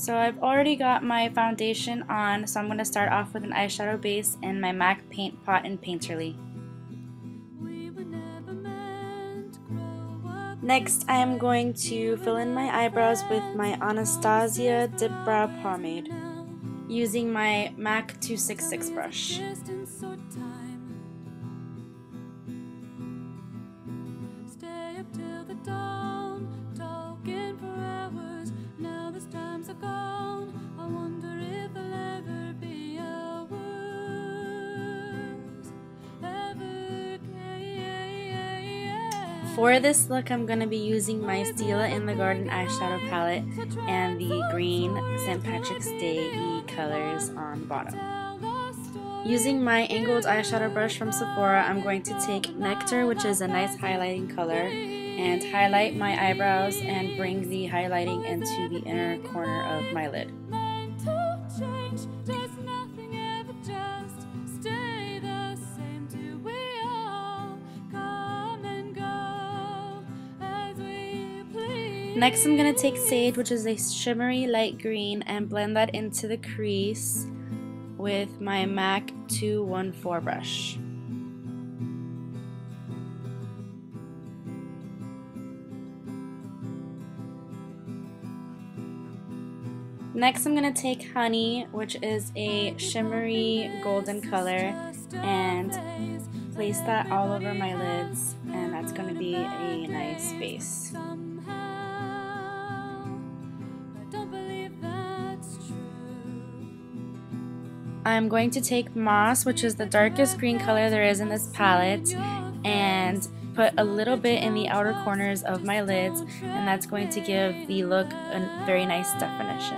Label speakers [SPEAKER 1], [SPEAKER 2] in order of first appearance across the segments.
[SPEAKER 1] So I've already got my foundation on, so I'm going to start off with an eyeshadow base in my MAC Paint Pot and Painterly. Next, I am going to fill in my eyebrows with my Anastasia Dip Brow Pomade using my MAC 266 brush. For this look, I'm going to be using my Stila in the Garden eyeshadow palette and the green St. Patrick's Day colors on bottom. Using my angled eyeshadow brush from Sephora, I'm going to take Nectar, which is a nice highlighting color, and highlight my eyebrows and bring the highlighting into the inner corner of my lid. Next I'm going to take Sage, which is a shimmery light green, and blend that into the crease with my MAC 214 brush. Next I'm going to take Honey, which is a shimmery golden color, and place that all over my lids, and that's going to be a nice base. I'm going to take Moss, which is the darkest green color there is in this palette, and put a little bit in the outer corners of my lids, and that's going to give the look a very nice definition.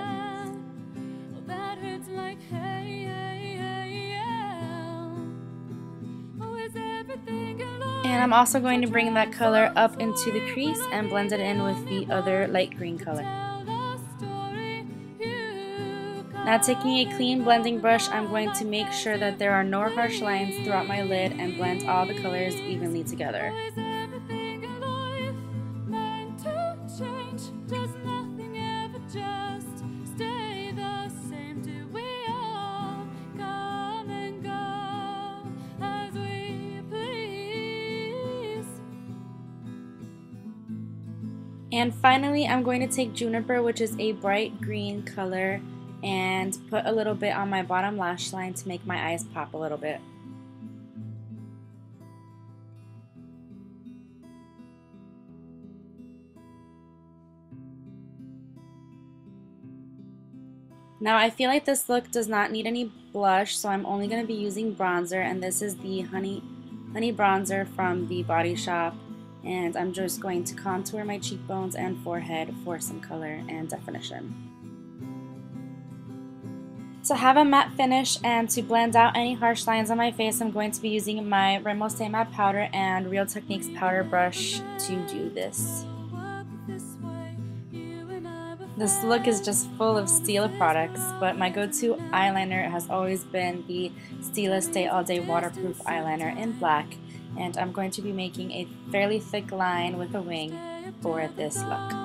[SPEAKER 1] And I'm also going to bring that color up into the crease and blend it in with the other light green color. Now taking a clean blending brush, I'm going to make sure that there are no harsh lines throughout my lid and blend all the colors evenly together. And finally, I'm going to take Juniper, which is a bright green color, and put a little bit on my bottom lash line to make my eyes pop a little bit. Now I feel like this look does not need any blush, so I'm only going to be using bronzer, and this is the Honey, honey Bronzer from the Body Shop, and I'm just going to contour my cheekbones and forehead for some color and definition. To have a matte finish and to blend out any harsh lines on my face, I'm going to be using my Rimmel Stay Matte Powder and Real Techniques Powder Brush to do this. This look is just full of Stila products, but my go-to eyeliner has always been the Stila Stay All Day Waterproof Eyeliner in black, and I'm going to be making a fairly thick line with a wing for this look.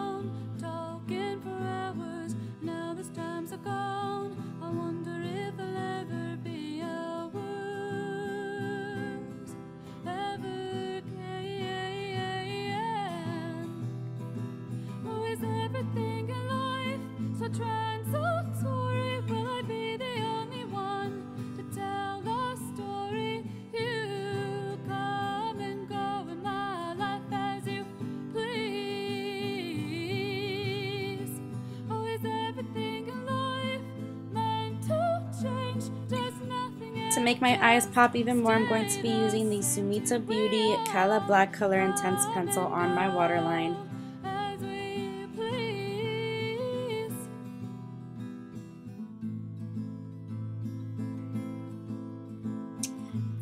[SPEAKER 1] To make my eyes pop even more, I'm going to be using the Sumita Beauty Kala Black Color Intense Pencil on my waterline.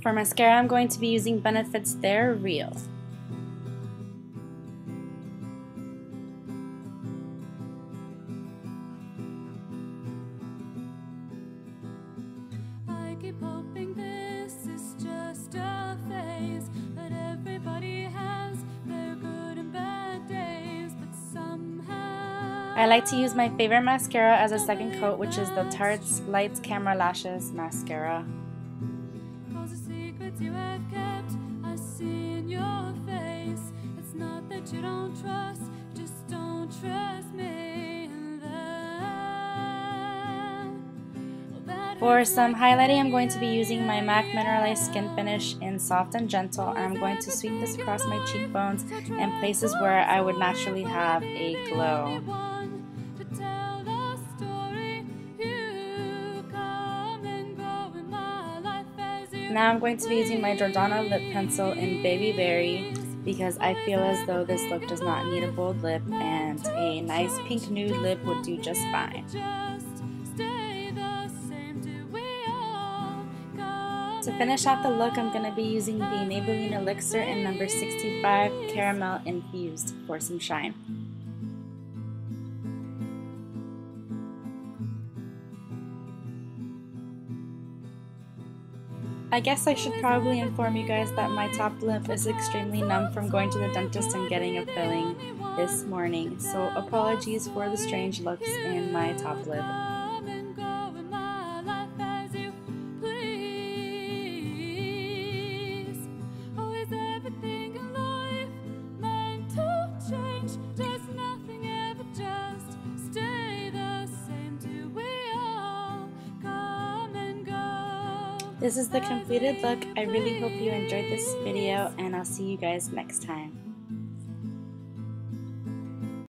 [SPEAKER 1] For mascara, I'm going to be using Benefits They're Real. I like to use my favorite mascara as a second coat, which is the Tarte's Lights Camera Lashes Mascara. For some highlighting, I'm going to be using my MAC Mineralized Skin Finish in Soft and Gentle, I'm going to sweep this across my cheekbones and places where I would naturally have a glow. Now I'm going to be using my Jordana lip pencil in Baby Berry because I feel as though this look does not need a bold lip and a nice pink nude lip would do just fine. To finish off the look, I'm going to be using the Maybelline Elixir in number 65 Caramel Infused for some shine. I guess I should probably inform you guys that my top lip is extremely numb from going to the dentist and getting a filling this morning, so apologies for the strange looks in my top lip. This is the completed look. I really hope you enjoyed this video and I'll see you guys next time.